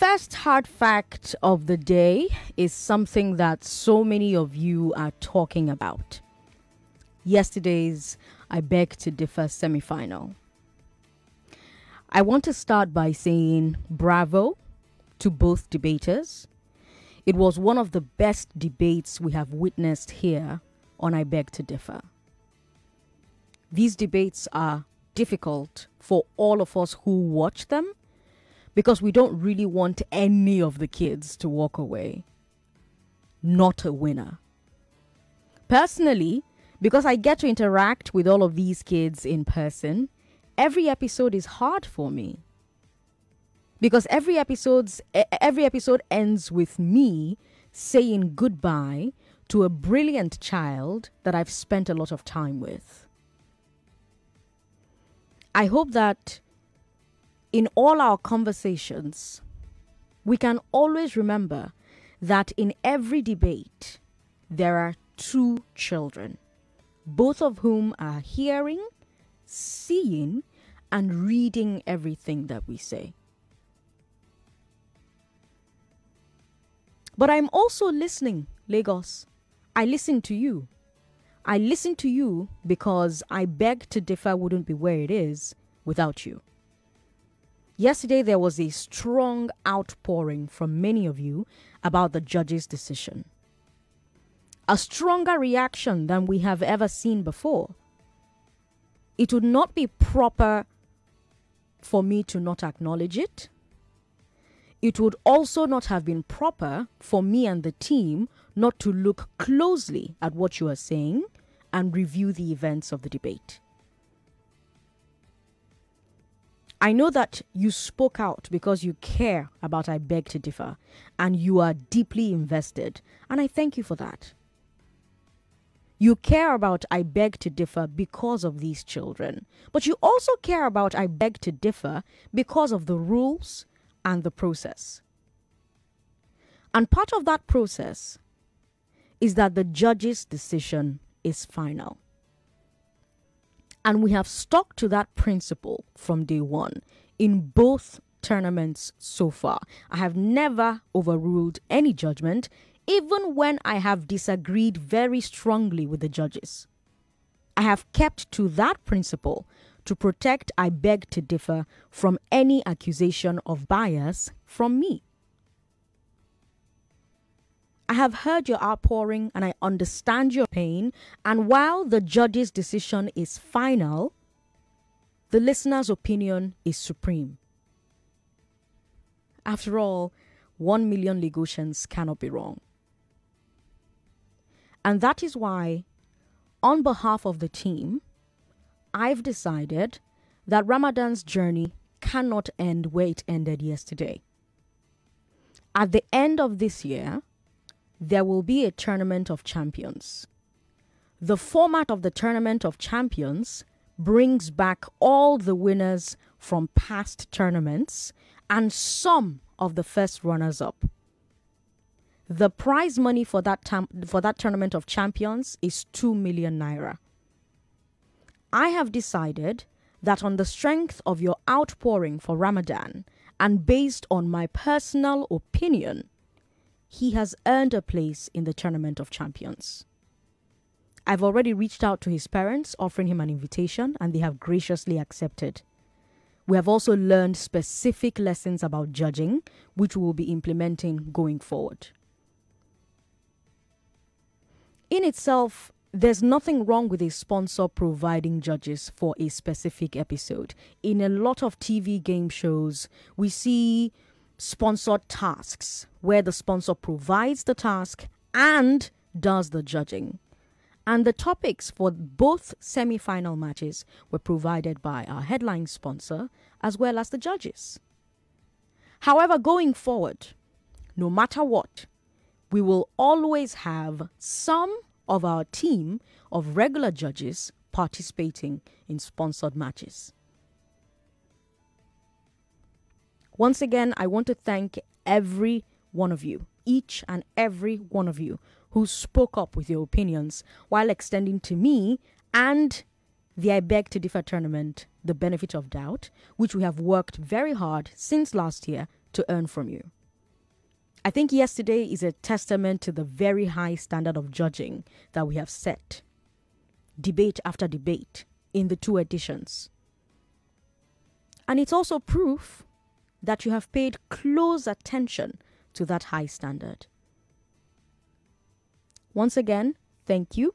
first hard fact of the day is something that so many of you are talking about. Yesterday's I Beg to Differ semifinal. I want to start by saying bravo to both debaters. It was one of the best debates we have witnessed here on I Beg to Differ. These debates are difficult for all of us who watch them because we don't really want any of the kids to walk away not a winner. Personally, because I get to interact with all of these kids in person, every episode is hard for me. Because every episode's every episode ends with me saying goodbye to a brilliant child that I've spent a lot of time with. I hope that in all our conversations, we can always remember that in every debate, there are two children, both of whom are hearing, seeing, and reading everything that we say. But I'm also listening, Lagos. I listen to you. I listen to you because I beg to differ wouldn't be where it is without you. Yesterday, there was a strong outpouring from many of you about the judge's decision. A stronger reaction than we have ever seen before. It would not be proper for me to not acknowledge it. It would also not have been proper for me and the team not to look closely at what you are saying and review the events of the debate. I know that you spoke out because you care about I Beg to Differ and you are deeply invested, and I thank you for that. You care about I Beg to Differ because of these children, but you also care about I Beg to Differ because of the rules and the process. And part of that process is that the judge's decision is final. And we have stuck to that principle from day one in both tournaments so far. I have never overruled any judgment, even when I have disagreed very strongly with the judges. I have kept to that principle to protect I beg to differ from any accusation of bias from me. I have heard your outpouring and I understand your pain. And while the judge's decision is final, the listener's opinion is supreme. After all, one million Lagosians cannot be wrong. And that is why, on behalf of the team, I've decided that Ramadan's journey cannot end where it ended yesterday. At the end of this year, there will be a tournament of champions. The format of the tournament of champions brings back all the winners from past tournaments and some of the first runners up. The prize money for that for that tournament of champions is 2 million naira. I have decided that on the strength of your outpouring for Ramadan and based on my personal opinion, he has earned a place in the Tournament of Champions. I've already reached out to his parents, offering him an invitation, and they have graciously accepted. We have also learned specific lessons about judging, which we will be implementing going forward. In itself, there's nothing wrong with a sponsor providing judges for a specific episode. In a lot of TV game shows, we see sponsored tasks where the sponsor provides the task and does the judging. And the topics for both semi final matches were provided by our headline sponsor as well as the judges. However, going forward, no matter what, we will always have some of our team of regular judges participating in sponsored matches. Once again, I want to thank every one of you, each and every one of you who spoke up with your opinions while extending to me and the I Beg to Differ tournament the benefit of doubt, which we have worked very hard since last year to earn from you. I think yesterday is a testament to the very high standard of judging that we have set, debate after debate, in the two editions. And it's also proof that you have paid close attention to that high standard. Once again, thank you